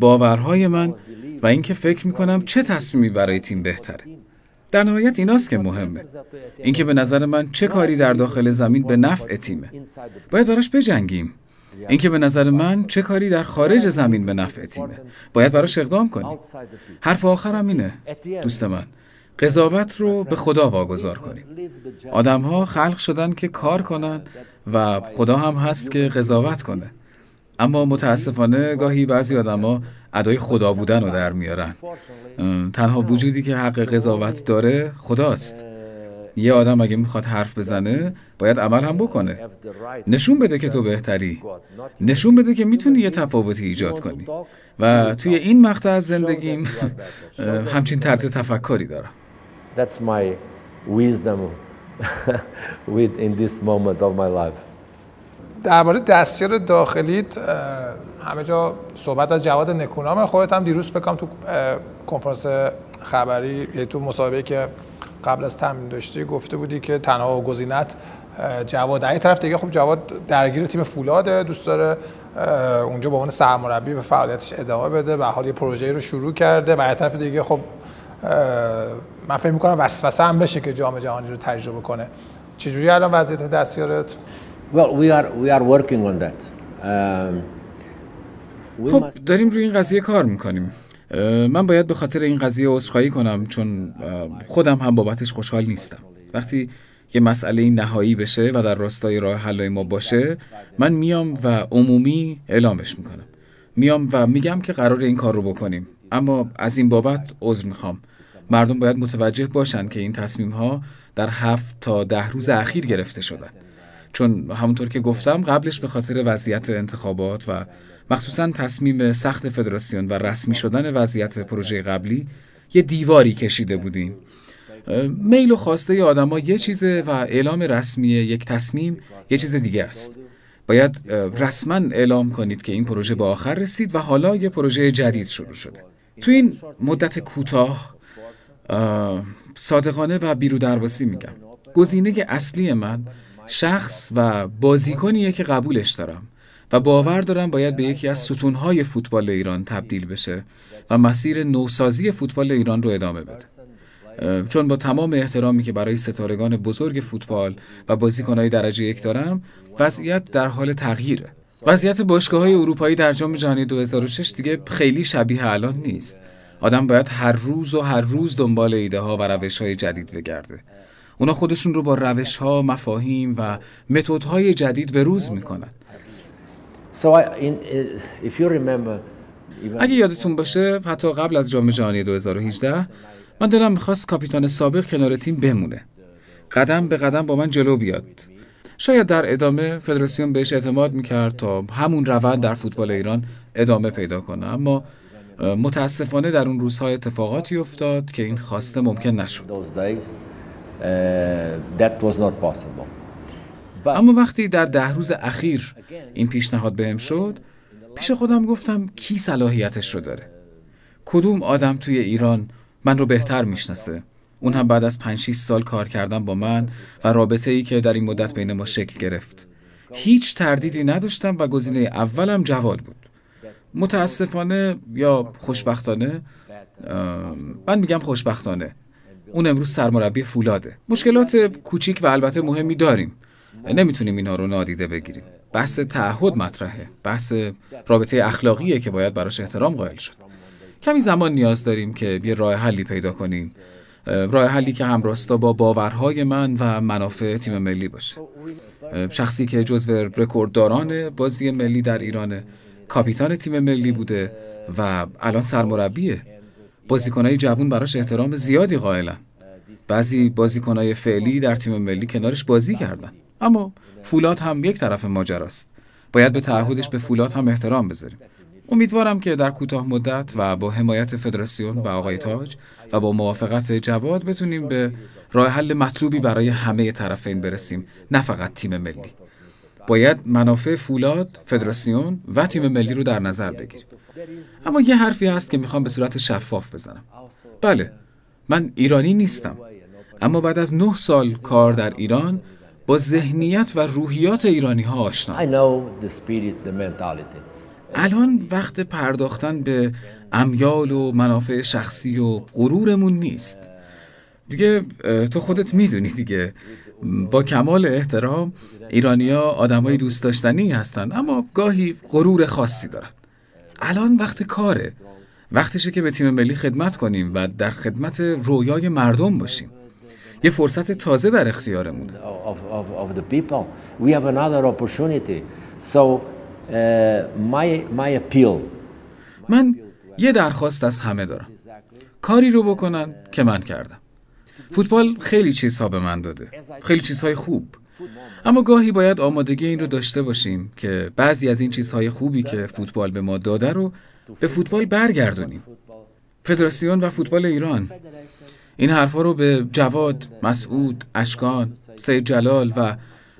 باورهای من و اینکه فکر می‌کنم چه تصمیمی برای تیم بهتره. در نهایت ایناست که مهمه. اینکه به نظر من چه کاری در داخل زمین به نفع تیمه. باید براش بجنگیم. اینکه به نظر من چه کاری در خارج زمین به نفع تیمه باید براش اقدام کنیم. حرف آخرم اینه دوست من. قضاوت رو به خدا واگذار کنیم. آدم ها خلق شدن که کار کنن و خدا هم هست که قضاوت کنه. اما متاسفانه گاهی بعضی آدما ادای خدا بودن رو در میارن. تنها وجودی که حق قضاوت داره خداست. یه آدم اگه می‌خواد حرف بزنه باید عمل هم بکنه. نشون بده که تو بهتری. نشون بده که می‌تونی یه تفاوتی ایجاد کنی. و توی این مقطع از زندگیم همچین طرز تفکری دارم. That's my wisdom with in this moment of my life. درباره دستیار داخلیت همه جا صحبت از جواد نکونام خودت هم دیروز بکنم تو کنفرانس خبری یه تو مصاحبه که قبل از تمرین داشتی گفته بودی که تنها گزینت جواد. این طرف دیگه خب جواد درگیر تیم فولاده دوست داره اونجا به عنوان سرمربی به فعالیتش ادامه بده و حال یه پروژه رو شروع کرده و از طرف دیگه خب من فکر می‌کنم وسوسه هم بشه که جام جهانی رو تجربه کنه. چجوری الان وضعیت دستیارت؟ Well, we are we are working on that. Um, خب داریم روی این قضیه کار می‌کنیم. من باید به خاطر این قضیه عذرخواهی کنم چون خودم هم بابتش خوشحال نیستم. وقتی یه مسئله نهایی بشه و در راستای راه حل ما باشه من میام و عمومی اعلامش می‌کنم. میام و میگم که قرار این کار رو بکنیم. اما از این بابت عذر می‌خوام. مردم باید متوجه باشن که این تصمیم ها در هفت تا ده روز اخیر گرفته شدن. چون همونطور که گفتم قبلش به خاطر وضعیت انتخابات و مخصوصا تصمیم سخت فدراسیون و رسمی شدن وضعیت پروژه قبلی یه دیواری کشیده بودیم میل و خواسته آدما یه چیزه و اعلام رسمی یک تصمیم یه چیز دیگه است. باید رسما اعلام کنید که این پروژه به آخر رسید و حالا یه پروژه جدید شروع شده. تو این مدت کوتاه صادقانه و بیرو درواسی میگم. گزینه اصلی من شخص و بازیکنیه که قبولش دارم. و باور دارم باید به یکی از ستونهای فوتبال ایران تبدیل بشه و مسیر نوسازی فوتبال ایران رو ادامه بده. چون با تمام احترامی که برای ستارگان بزرگ فوتبال و بازیکنهای درجه یک دارم وضعیت در حال تغییره. وضعیت باشگاه های اروپایی در جام جهانی 2006 دیگه خیلی شبیه الان نیست. آدم باید هر روز و هر روز دنبال ایده ها و روش های جدید بگرده. اونا خودشون رو با روش ها، مفاهیم و متد های جدید به روز می‌کنن. اگه یادتون باشه حتی قبل از جام جهانی 2018 من دلم می‌خواست کاپیتان سابق کنار تیم بمونه. قدم به قدم با من جلو بیاد. شاید در ادامه فدراسیون بهش اعتماد می‌کرد تا همون روند در فوتبال ایران ادامه پیدا کنه. اما متاسفانه در اون روزها اتفاقاتی افتاد که این خواسته ممکن نشد. اما وقتی در ده روز اخیر این پیشنهاد بهم شد پیش خودم گفتم کی صلاحیتش رو داره؟ کدوم آدم توی ایران من رو بهتر می‌شناسه؟ اون هم بعد از 5 سال کار کردن با من و رابطه ای که در این مدت بین ما شکل گرفت. هیچ تردیدی نداشتم و گزینه اولم جواد بود. متاسفانه یا خوشبختانه من میگم خوشبختانه اون امروز سرمربی فولاده. مشکلات کوچیک و البته مهمی داریم. نمی‌تونیم اینا رو نادیده بگیریم. بحث تعهد مطرحه. بحث رابطه اخلاقیه که باید براش احترام قائل شد. کمی زمان نیاز داریم که یه راه حلی پیدا کنیم. راه حلی که همراستا با باورهای من و منافع تیم ملی باشه. شخصی که جزو رکوردداران بازی ملی در ایرانه کاپیتان تیم ملی بوده و الان سرمربیه بازیکنهای جوون براش احترام زیادی قائلن. بعضی بازیکنهای فعلی در تیم ملی کنارش بازی کردن. اما فولاد هم یک طرف ماجراست. باید به تعهدش به فولاد هم احترام بذاریم. امیدوارم که در کوتاه مدت و با حمایت فدراسیون و آقای تاج و با موافقت جواد بتونیم به راه حل مطلوبی برای همه طرفین برسیم نه فقط تیم ملی. باید منافع فولاد، فدراسیون و تیم ملی رو در نظر بگیریم. اما یه حرفی هست که می‌خوام به صورت شفاف بزنم. بله من ایرانی نیستم. اما بعد از نه سال کار در ایران با ذهنیت و روحیات ایرانی ها آشنا الان وقت پرداختن به امیال و منافع شخصی و غرورمون نیست. دیگه تو خودت می‌دونی دیگه. با کمال احترام ایرانیا آدمای دوست داشتنی هستن اما گاهی غرور خاصی دارن. الان وقت کاره. وقتشه که به تیم ملی خدمت کنیم و در خدمت رویای مردم باشیم. یه فرصت تازه در اختیارمونه. من یه درخواست از همه دارم. کاری رو بکنن که من کردم. فوتبال خیلی چیزها به من داده. خیلی چیزهای خوب. اما گاهی باید آمادگی این رو داشته باشیم که بعضی از این چیزهای خوبی که فوتبال به ما داده رو به فوتبال برگردونیم. فدراسیون و فوتبال ایران. این حرفها رو به جواد، مسعود، اشکان، سید جلال و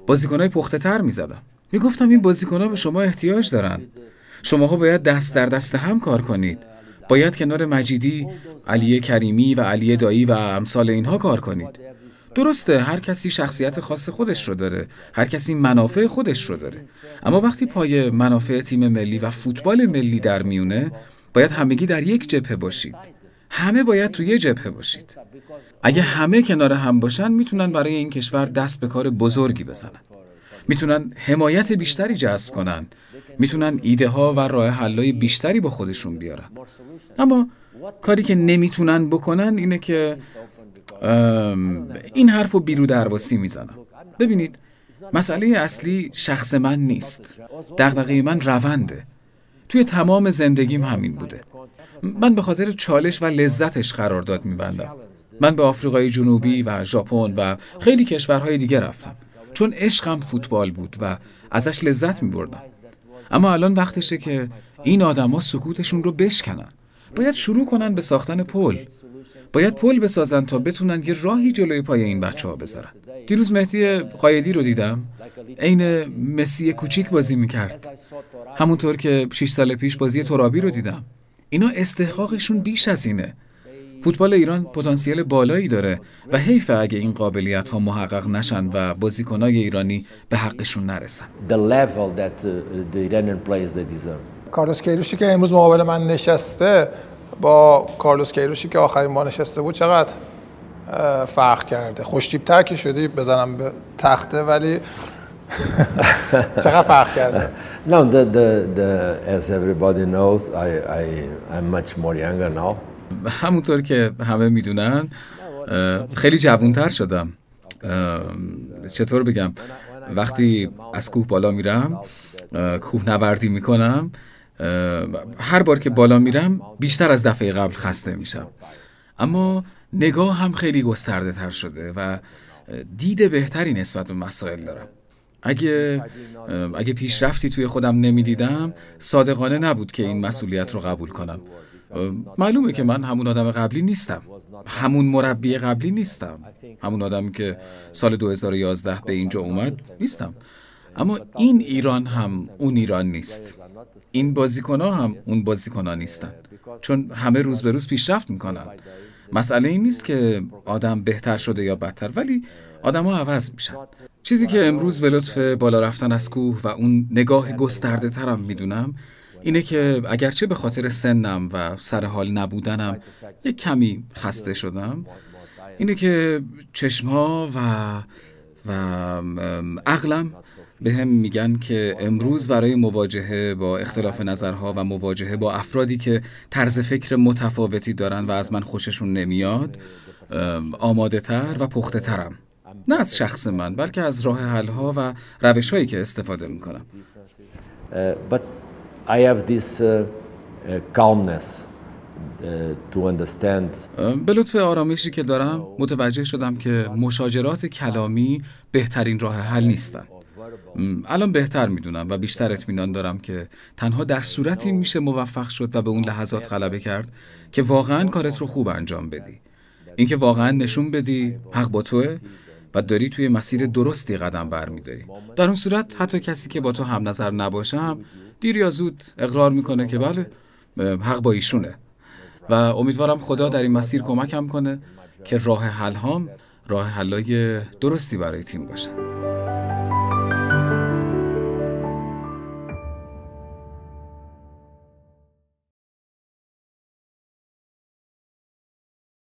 بازیکنهای پخته تر می زدم. می گفتم این بازیکنها به شما احتیاج دارن. شماها باید دست در دست هم کار کنید. باید کنار مجیدی، علی کریمی و علی دایی و امثال اینها کار کنید. درسته هر کسی شخصیت خاص خودش رو داره هر کسی منافع خودش رو داره اما وقتی پای منافع تیم ملی و فوتبال ملی در میونه باید همگی در یک جبهه باشید همه باید توی یه جبهه باشید. اگه همه کنار هم باشن می‌تونن برای این کشور دست به کار بزرگی بزنن. می‌تونن حمایت بیشتری جذب کنن. می‌تونن ایده ها و راه حلای بیشتری با خودشون بیارن. اما کاری که نمی‌تونن بکنن اینه که این حرف رو بیرو درواسی می‌زنم ببینید مسئله اصلی شخص من نیست. دغدغه من رونده. توی تمام زندگیم همین بوده. من به خاطر چالش و لذتش قرارداد میبندم. من به آفریقای جنوبی و ژاپن و خیلی کشورهای دیگه رفتم. چون عشقم فوتبال بود و ازش لذت میبردم. اما الان وقتشه که این آدما سکوتشون رو بشکنن. باید شروع کنن به ساختن پل. باید پل بسازن تا بتونن یه راهی جلوی پای این بچه ها بذارن. دیروز مهدی قایدی رو دیدم. عین مسی کوچیک بازی می‌کرد. همونطور که 6 سال پیش بازی ترابی رو دیدم. اینا استحقاقشون بیش از اینه. فوتبال ایران پتانسیل بالایی داره و حیف اگه این قابلیت ها محقق نشن و بازیکنای ایرانی به حقشون نرسن. The level that uh, the Iranian players they deserve. کارلوس کیروشی که امروز مقابل من نشسته با کارلوس کیروشی که آخرین ما نشسته بود چقدر فرق کرده؟ خوشتیبتر که شدی بزنم به تخته ولی چقدر فرق کرده؟ No, the, the, the, as everybody knows, I, I, I'm much more younger now. همونطور که همه می‌دونن خیلی جوانتر شدم. چطور بگم؟ وقتی از کوه بالا میرم کوه نوردی می‌کنم هر بار که بالا میرم بیشتر از دفعه قبل خسته میشم. اما نگاه هم خیلی گسترده تر شده و دید بهتری نسبت به مسائل دارم. اگه اگه پیشرفتی توی خودم نمی‌دیدم صادقانه نبود که این مسئولیت رو قبول کنم. معلومه که من همون آدم قبلی نیستم. همون مربی قبلی نیستم. همون آدمی که سال 2011 به اینجا اومد نیستم. اما این ایران هم اون ایران نیست. این بازیکن هم اون بازیکن نیستن. چون همه روز به روز پیشرفت می‌کنن. مسئله این نیست که آدم بهتر شده یا بدتر ولی آدما عوض میشن. چیزی که امروز به لطف بالا رفتن از کوه و اون نگاه گسترده ترم می‌دونم اینه که اگرچه به خاطر سنم و سر حال نبودنم یک کمی خسته شدم اینه که چشمها و و عقلم به هم میگن که امروز برای مواجهه با اختلاف نظرها و مواجهه با افرادی که طرز فکر متفاوتی دارن و از من خوششون نمیاد آماده تر و پخته ترم نه از شخص من بلکه از راه حلها و روش هایی که استفاده می‌کنم. Uh, but I have this uh, uh, calmness به لطف آرامشی که دارم متوجه شدم که مشاجرات کلامی بهترین راه حل نیستن. م، الان بهتر می‌دونم و بیشتر اطمینان دارم که تنها در صورتی میشه موفق شد و به اون لحظات غلبه کرد که واقعا کارت رو خوب انجام بدی. اینکه واقعا نشون بدی حق با توه و داری توی مسیر درستی قدم برمیداری. در اون صورت حتی کسی که با تو هم نظر نباشم دیر یا زود اقرار می‌کنه که بله حق با ایشونه. و امیدوارم خدا در این مسیر کمکم کنه که راه حل هام راه حلای درستی برای تیم باشه.